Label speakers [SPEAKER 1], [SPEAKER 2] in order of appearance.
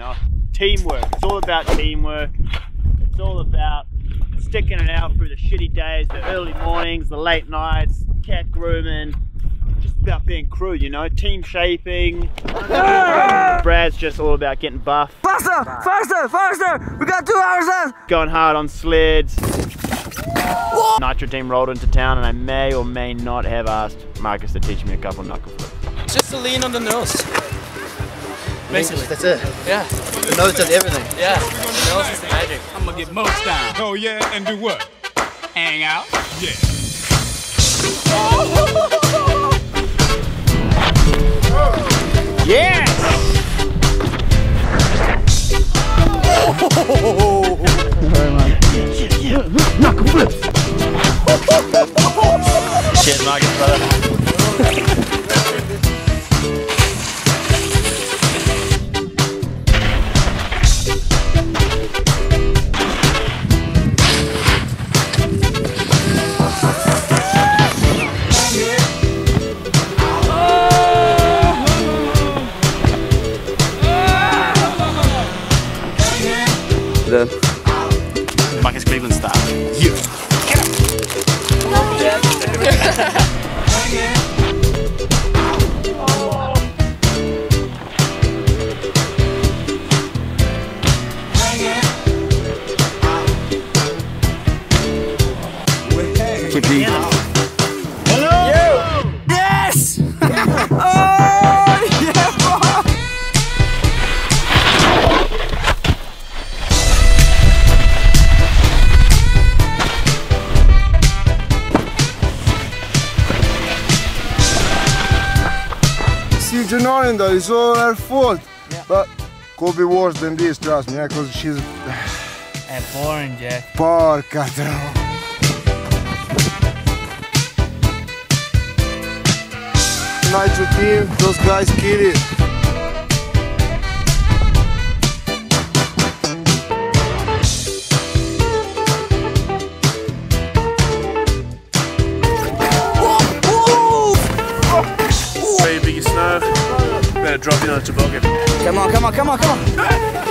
[SPEAKER 1] know. Teamwork. It's all about teamwork. It's all about sticking it out through the shitty days, the early mornings, the late nights, cat grooming. Just about being crew, you know, team shaping. Brad's just all about getting buff,
[SPEAKER 2] Faster! Faster! Faster! We got two hours left!
[SPEAKER 1] going hard on sleds. Nitro team rolled into town and I may or may not have asked Marcus to teach me a couple knuckle flips.
[SPEAKER 3] Just to lean on the nose. Basically.
[SPEAKER 4] That's it.
[SPEAKER 3] Yeah.
[SPEAKER 4] The nose does everything.
[SPEAKER 3] Yeah. The nose is the magic.
[SPEAKER 5] I'm gonna get most down. Oh yeah, and do what? Hang out? Yeah.
[SPEAKER 1] Yes! Cheers, Marcus, brother. Marcus Kleveland style.
[SPEAKER 2] Yes!
[SPEAKER 6] See Janine though, it's all her fault. But could be worse than this, trust me, because she's
[SPEAKER 3] And boring, Jack.
[SPEAKER 6] porca troia. Nitro team, those guys kill it.
[SPEAKER 7] Better drop in on a toboggan.
[SPEAKER 2] Come on, come on, come on, come on!